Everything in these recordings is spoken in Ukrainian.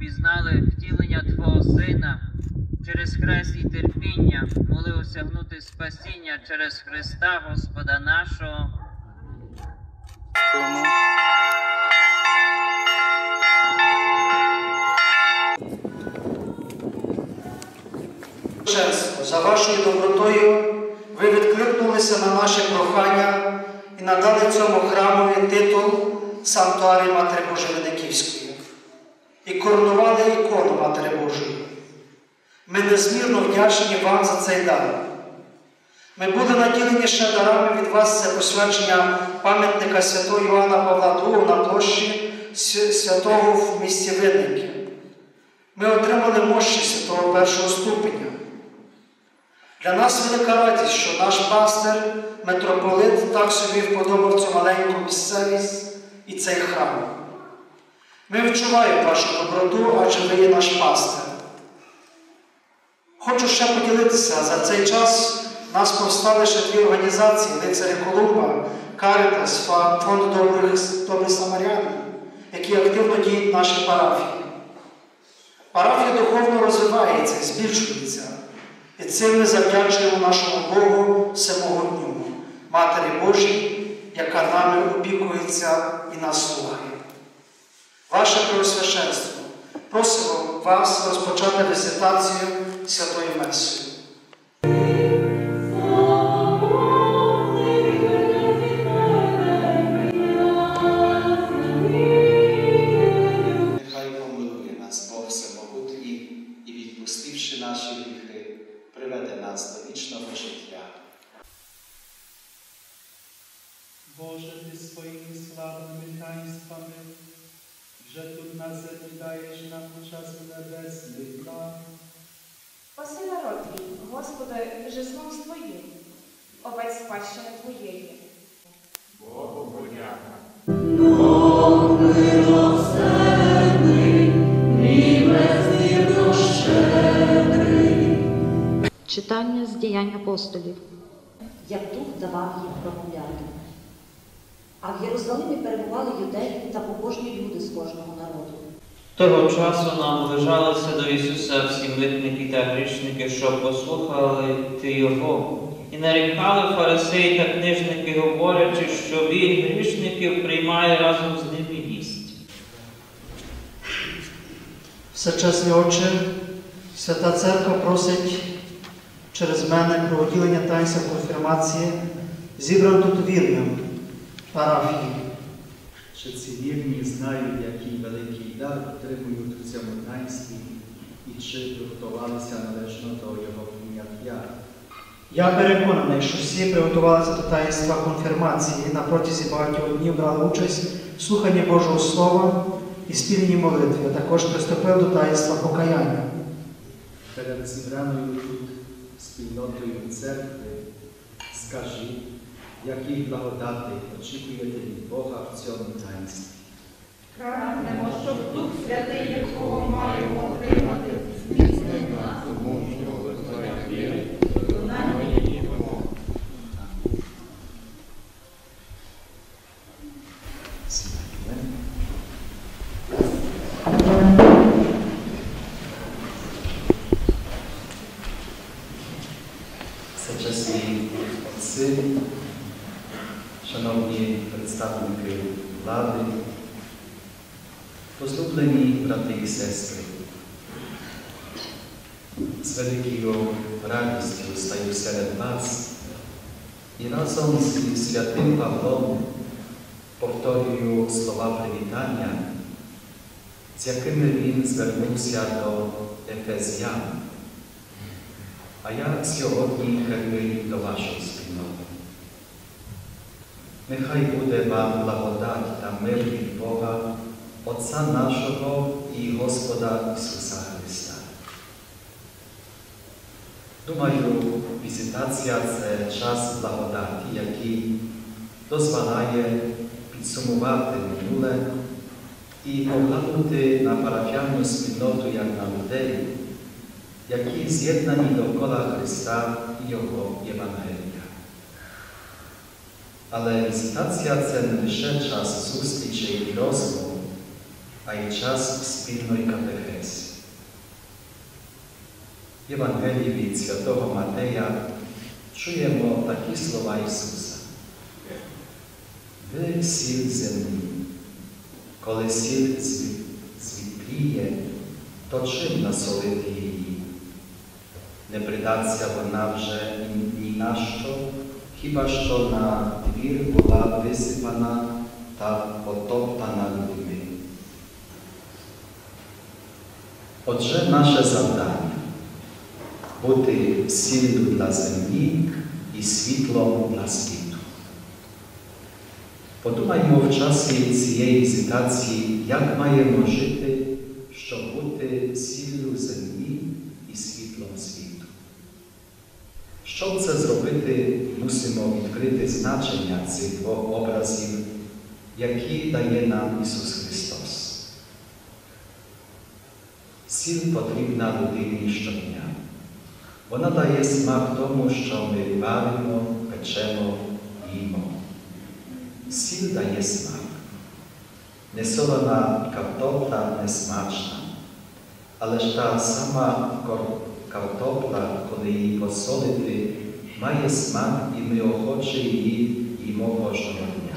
пізнали втілення Твого Сина через хрест і терпіння, могли осягнути спасіння через Христа Господа нашого. Тому за вашою добротою ви відкликнулися на наше прохання і надали цьому храмові титул Санктуарії Матері Божої Венеківської і коронували ікону Матері Божої. Ми незмірно вдячні вам за цей дар. Ми були наділені ще дарами від вас це посвячення пам'ятника святого Іоанна Павла II на площі святого в місті Винники. Ми отримали мощі святого першого ступеня. Для нас велика радість, що наш пастир, митрополит, так собі вподобав цю маленьку місцевість і цей храм. Ми відчуваємо вашу доброту, адже ви є наш пастир. Хочу ще поділитися, за цей час нас повстали ще дві організації лицарі Колумба, Каритас, Фонд добрих самарян, які активно діють в нашій парафії. Парафія духовно розвивається і збільшується. І цим ми завдячуємо нашому Богу всемогутньому, Матері Божій, яка нами опікується і нас слухає. Ваше Преосвященство, просимо вас розпочати візитацію Святої Месою. В Єрусалимі перебували юдеї та побожні люди з кожного народу. того часу наближалися до Ісуса всі митники та грішники, щоб послухали ти Його. І нарікали фарисеї та книжники, говорячи, що він грішників приймає разом з ними їсть. Всечесний Отче, Свята Церква просить через мене про уділення таїнства конфірмації, зібрану тут вірним парафії. Що ці вірні знають, який великий дар отримують у цьому таїнстві і чи приготувалися належно до його прийняття. Я переконаний, що всі приготувалися до таїнства конфірмації і на протязі багатьох днів брали участь в слуханні Божого Слова і спільній молитві, а також приступили до таїнства покаяння. Перед зібраною тут спільнотою церкви скажіть, яких благодати очікуєте від Бога в цьому таїнстві. Прагнемо, щоб Дух Святий, якого маємо отримати, шановні представники влади, возлюблені брати і сестри, з великою радістю стаю серед вас і разом зі святим Павлом повторюю слова привітання, з якими він звернувся до Ефезян. А я сьогодні керую до спільноти. Нехай буде вам благодать та мир від Бога, Отця нашого і Господа Ісуса Христа. Думаю, візитація це час благодаті, який дозволяє підсумувати минуле і оглянути на парафіальну спільноту як на людей, які з'єднані довкола Христа і Його Євангелія. Але візитація це не лише час зустрічей і розмов, а й час спільної катехези. В Євангелії від святого Матея чуємо такі слова Ісуса. Ви сіль землі, коли сіль зві- звітліє, то чим насолити її? Не придаться вона вже ні- ні на що, хіба що на двір була висипана та потоптана людьми. Отже, наше завдання бути сіллю для землі і світлом для світу. Подумаймо в часі цієї візитації, як маємо жити, щоб бути сіллю землі і світлом світу. Щоб це зробити, мусимо відкрити значення цих двох образів, які дає нам Ісус Христос. Сіль потрібна людині щодня. Вона дає смак тому, що ми варимо, печемо, їмо. Сіль дає смак. Несолена картопля не смачна, але ж та сама картопля, коли її посолити, має смак і ми охоче її їмо кожного дня.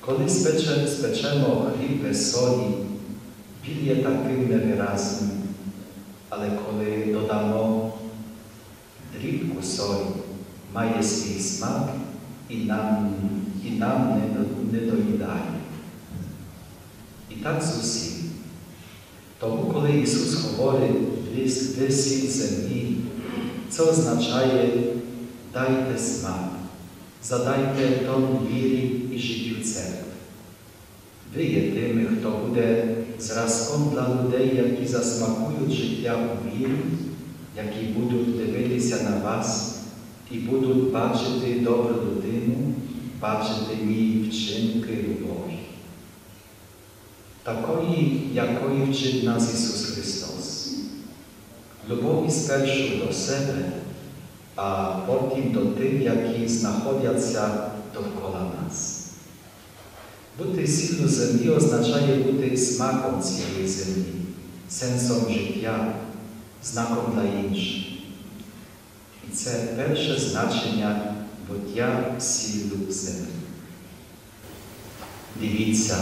Коли спечемо хліб без солі, біль є таким невиразним, але коли додамо дрібку солі, має свій смак і нам, і нам не, не доїдає. І так з усім. Тому, коли Ісус говорить «Ви сіль землі, це означає дайте смак, задайте тон вірі і життю церкви. Ви є тими, хто буде зразком для людей, які засмакують життя у вірі, які будуть дивитися на вас і будуть бачити добру людину, бачити ній вчинки любові. Такої, якої вчить нас Ісус. Любові спершу до себе, а потім до тих, які знаходяться довкола нас. Бути сіллю землі означає бути смаком цієї землі, сенсом життя, знаком для інших. І це перше значення буття сіллю землі. Дивіться,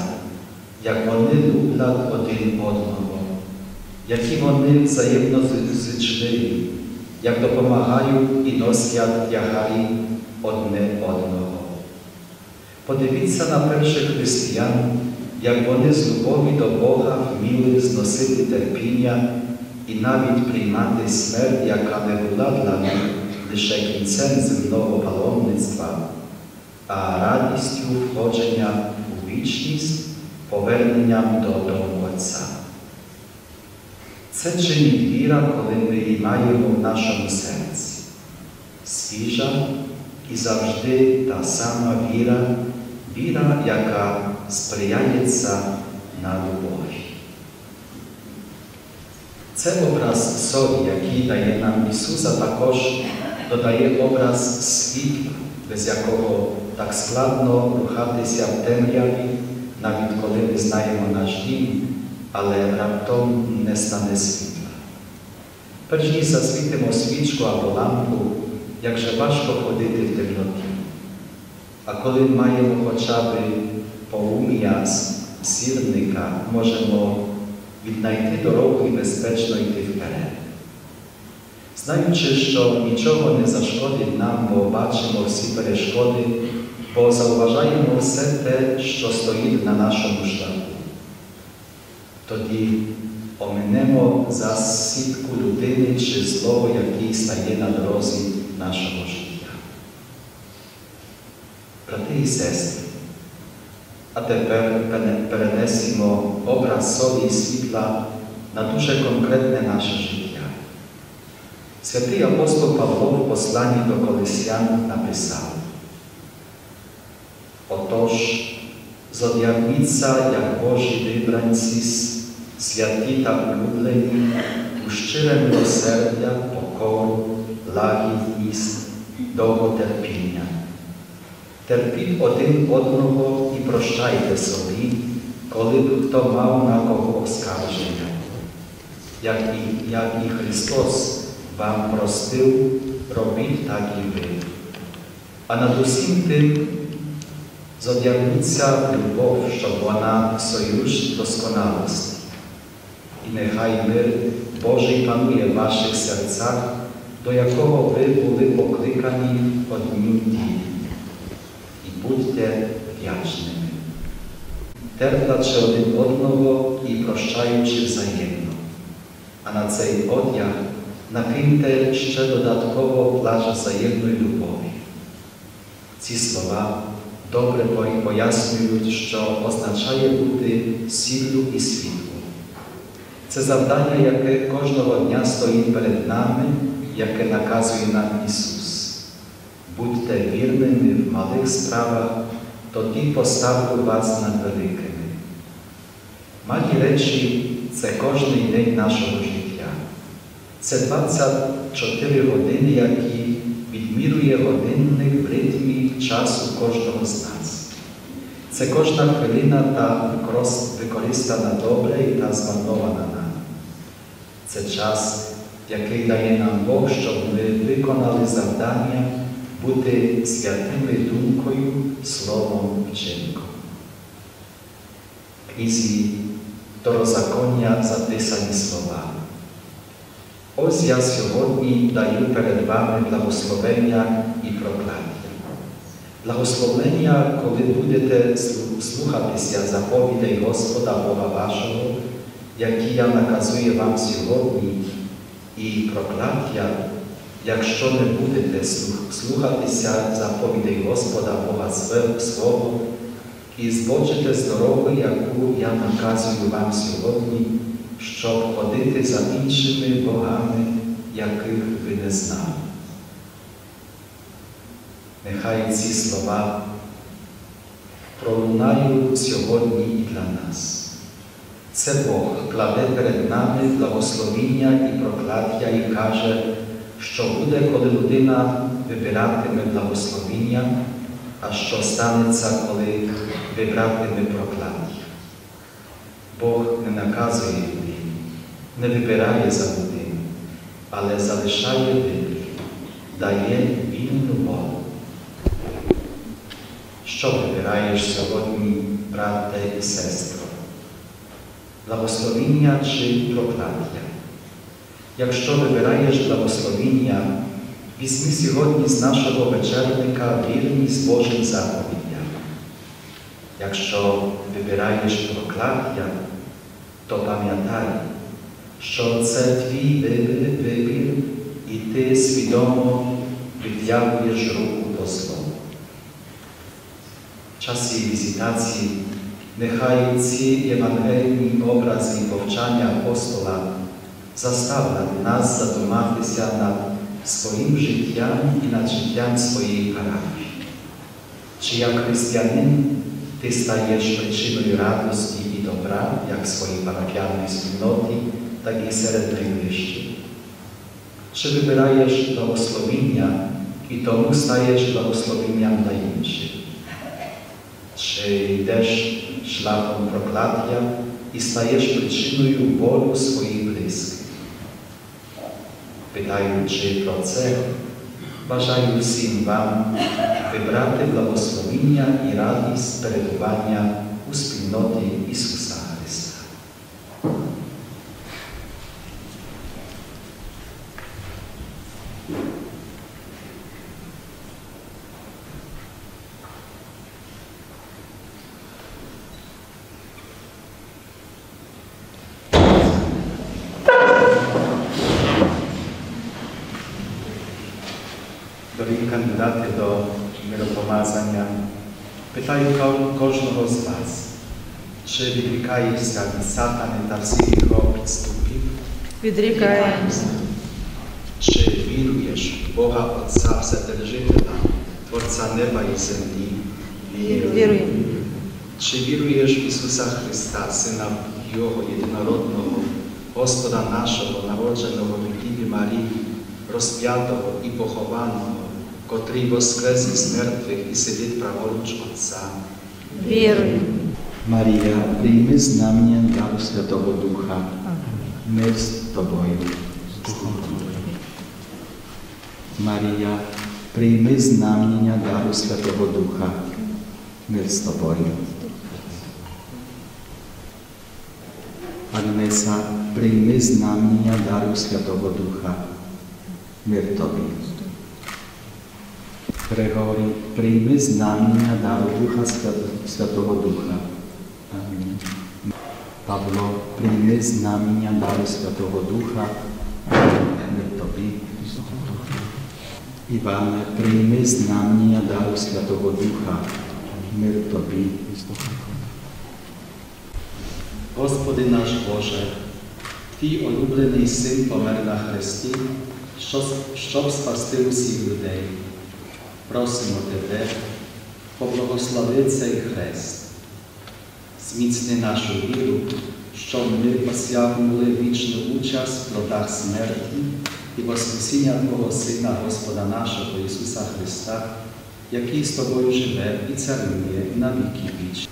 як вони люблять один одного, які вони взаємно зичливі, як допомагають і носять тягарі одне одного. Подивіться на перших християн, як вони з любові до Бога вміли зносити терпіння і навіть приймати смерть, яка не була для них лише кінцем земного паломництва, а радістю входження у вічність, поверненням до дому Отця. Це чинить віра, коли ми її маємо в нашому серці. Свіжа і завжди та сама віра, віра, яка сприяється на любові. Це образ солі, який дає нам Ісуса, також додає образ світла, без якого так складно рухатися в темряві, навіть коли ми знаємо наш дім, але раптом не стане світла. Перш ніж засвітимо свічку або лампу, як же важко ходити в темноті. А коли маємо хоча б полум'я сірника, можемо віднайти дорогу і безпечно йти вперед. Знаючи, що нічого не зашкодить нам, бо бачимо всі перешкоди, бо зауважаємо все те, що стоїть на нашому шляху. Тоді оминемо засідку людини чи злого, який стає на дорозі нашого життя. Брати і сестри, а тепер перенесемо образ солі і світла на дуже конкретне наше життя. Святий апостол Павло в посланні до Колесян написав Отож, зодягніться, як Божі вибранці, святі та улюблені, у щире милосердя, покору, лагідність, довготерпіння. Терпіть один одного і прощайте собі, коли б хто мав на кого оскарження, як і, як і Христос вам простив, робіть так і ви. А над усім тим зодягнуться любов, щоб вона союз досконалості. І нехай мир Божий панує в ваших серцях, до якого ви були покликані в однім ділі. І будьте вдячними, терплячи один одного і прощаючи взаємно. А на цей одяг накиньте ще додатково плащ взаємної любові. Ці слова добре пояснюють, що означає бути сіллю і світлом. Це завдання, яке кожного дня стоїть перед нами, яке наказує нам Ісус. Будьте вірними в малих справах, тоді поставлю вас над великими. Малі речі це кожний день нашого життя. Це 24 години, які відмірює годинник в ритмі часу кожного з нас. Це кожна хвилина та використана добре і та змарнована нам. Це час, який дає нам Бог, щоб ми виконали завдання бути святими думкою, словом, вчинком. В книзі Второзаконня записані слова. Ось я сьогодні даю перед вами благословення і прокляття. Благословення, коли будете слухатися заповідей Господа Бога вашого, які я наказую вам сьогодні, і прокляття, якщо не будете слухатися заповідей Господа Бога свого і збочите з дороги, яку я наказую вам сьогодні, щоб ходити за іншими богами, яких ви не знали. Нехай ці слова пролунають сьогодні і для нас. Це Бог кладе перед нами благословіння і прокляття і каже, що буде, коли людина вибиратиме благословіння, а що станеться, коли вибратиме прокляття. Бог не наказує людині, не вибирає за людину, але залишає вибір, дає вільну волю. Що вибираєш сьогодні, брате і сестро? Благословіння чи прокляття? Якщо вибираєш благословіння, візьми сьогодні з нашого вечерника вірність Божим заповідям. Якщо вибираєш прокляття, то пам'ятай, що це твій вибір, і ти свідомо витягуєш руку до злому. В часі візитації нехай ці євангельні образи і повчання апостола заставлять нас задуматися над своїм життям і над життям своєї парафії. Чи як християнин ти стаєш причиною радості і добра, як в своїй парафіальній спільноті, так і серед найближчих? Чи вибираєш благословіння і тому стаєш благословенням для інших? Чи йдеш шляхом прокляття і стаєш причиною болю своїх близьких? Питаючи про це, бажаю всім вам вибрати благословіння і радість перебування у спільноті Ісуса Христа. Дорогі кандидати до миропомазання, питаю кожного з вас, чи відрікаєшся від сатани та всіх його підступів? Відрікаємося. Чи віруєш в Бога Отця Вседержителя, Творця неба і землі? Віруємо. Чи віруєш в Ісуса Христа, Сина Його єдинородного, Господа нашого, народженого в Діві Марії, розп'ятого і похованого, котрий воскрес із мертвих і сидить праворуч Отця? Віруємо. Maria, príjmi znamenie daru Svetого Ducha. Мир з тобою. Марія, прийми знамення дару Святого Духа. Мир з тобою. Агнеса, прийми знамення дару Святого Духа. Мир тобі. Григорій, прийми знамення дару Духа Свят- Святого Духа. Амінь. Павло, прийми знамення дару Святого Духа. Мир тобі. Іване, прийми знамення дару Святого Духа. Мир тобі. Господи наш Боже, Твій улюблений Син помер на хресті, щоб, щоб спасти усіх людей. Просимо Тебе, поблагослови цей хрест. Зміцни нашу віру, щоб ми посягнули вічну участь в плодах смерті і Воскресіння Твого Сина Господа нашого Ісуса Христа, який з Тобою живе і царює на віки вічні.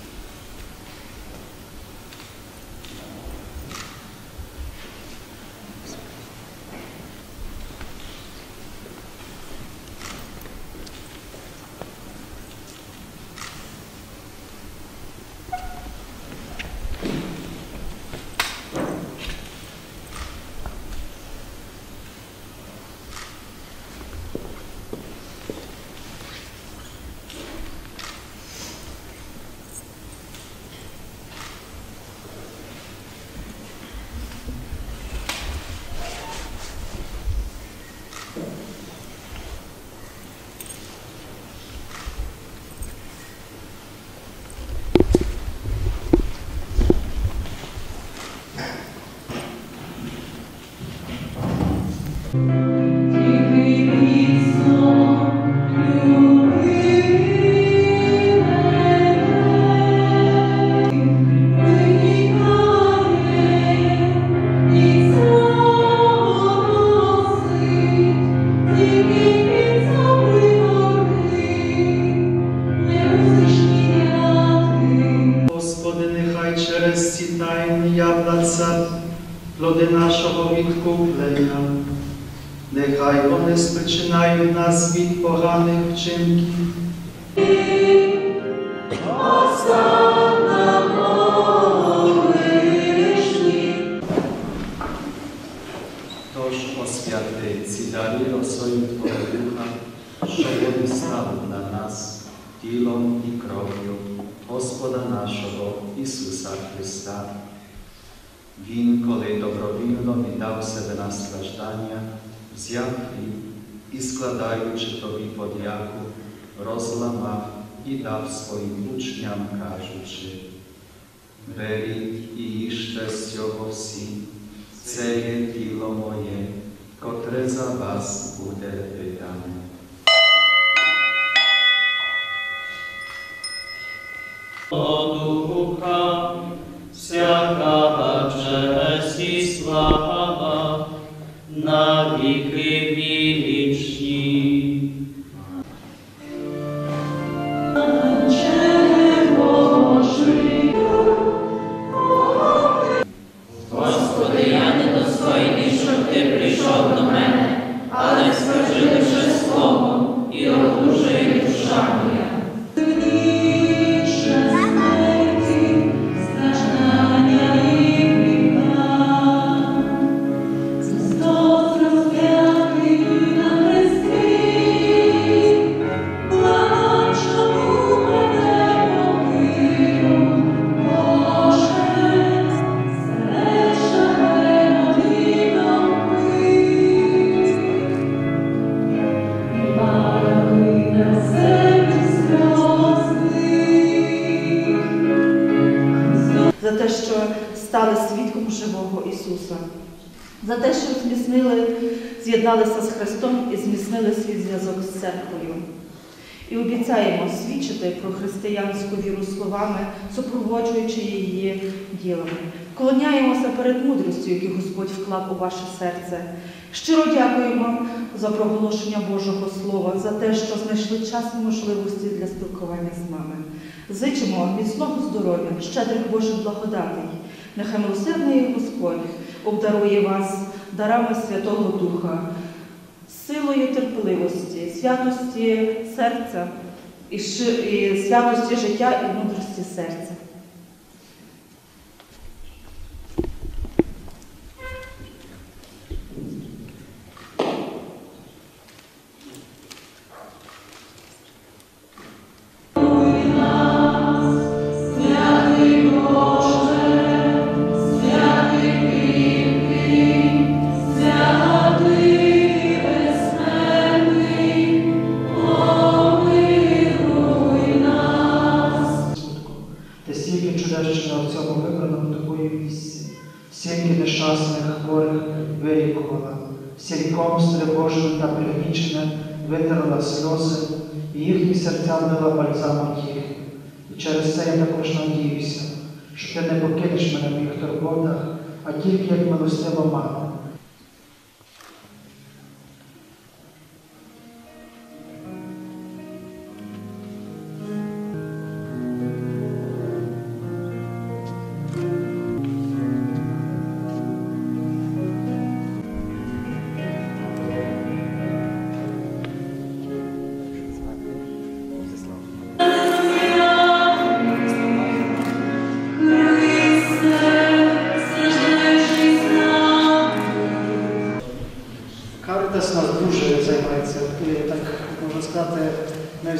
Господи, Тож освяти ці дари росою Твого Духа, що вони стануть на нас тілом і кров'ю Господа нашого Ісуса Христа. Він, коли добровільно віддав себе на страждання, взяв хліб і, складаючи тобі подяку, розламав і дав своїм учням, кажучи, Беріть і їжте з цього всі, це є тіло моє, котре за вас буде видане. Духа, всяка честь і слава на віки вічні. За те, що зміцнили, з'єдналися з Христом і зміцнили свій зв'язок з церквою. І обіцяємо свідчити про християнську віру словами, супроводжуючи її ділами. Клоняємося перед мудрістю, яку Господь вклав у ваше серце. Щиро дякуємо за проголошення Божого Слова, за те, що знайшли час і можливості для спілкування з нами. Зичимо міцного здоров'я, щедрих Божих благодатей. Нехай милосердний Господь обдарує вас дарами Святого Духа, силою терпеливості, святості серця і святості життя і мудрості серця. Місці, всіх нещасних хворих вилікувала, стільком Божим та пригнічене витерла сльози, і їхні серця вдала бальзамом їх. І через це я також надіюся, що ти не покинеш мене в моїх турботах, а тільки як милостива мама.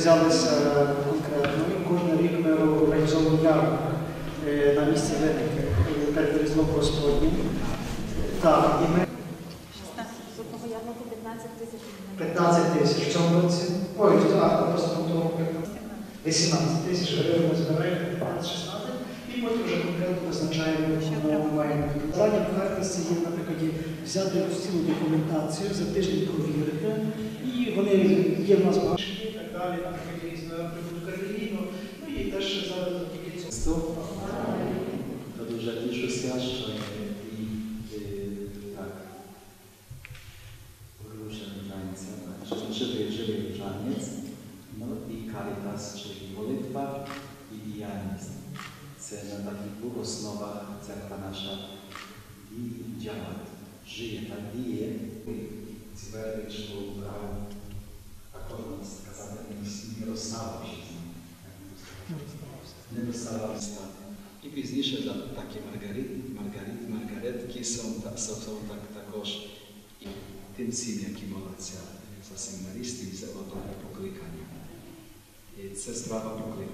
Взялися конкретно. І кожен рік ми організовуємо ярмарок е, на місці виники е, перед Різдвом Господнім. Так, і ми 15 тисяч в цьому році. Ой, так, просто в тому 18 тисяч гривень ми збираємо 15-16 і потім вже конкретно визначаємо, кому ми маємо. Завдання Каритасу є, наприклад, взяти цілу документацію, за тиждень провірити, і вони є в нас бачені і так далі, наприклад, різна прибутка релігійну, ну і теж зараз тільки цього. To дуже тішуся, що і е, так różne różańce, czyli żywy, żywy różaniec, no i caritas, czyli modlitwa i dijanizm. Це на таких двох основах церква наша і działa, żyje, та діє. Ці верби, пише за таки Маргарит, Маргарит, Маргарет, ки сам, сам, сам так, також и тим синја ки молација за семинаристи и за тоа прокликање. И се страва прокликање.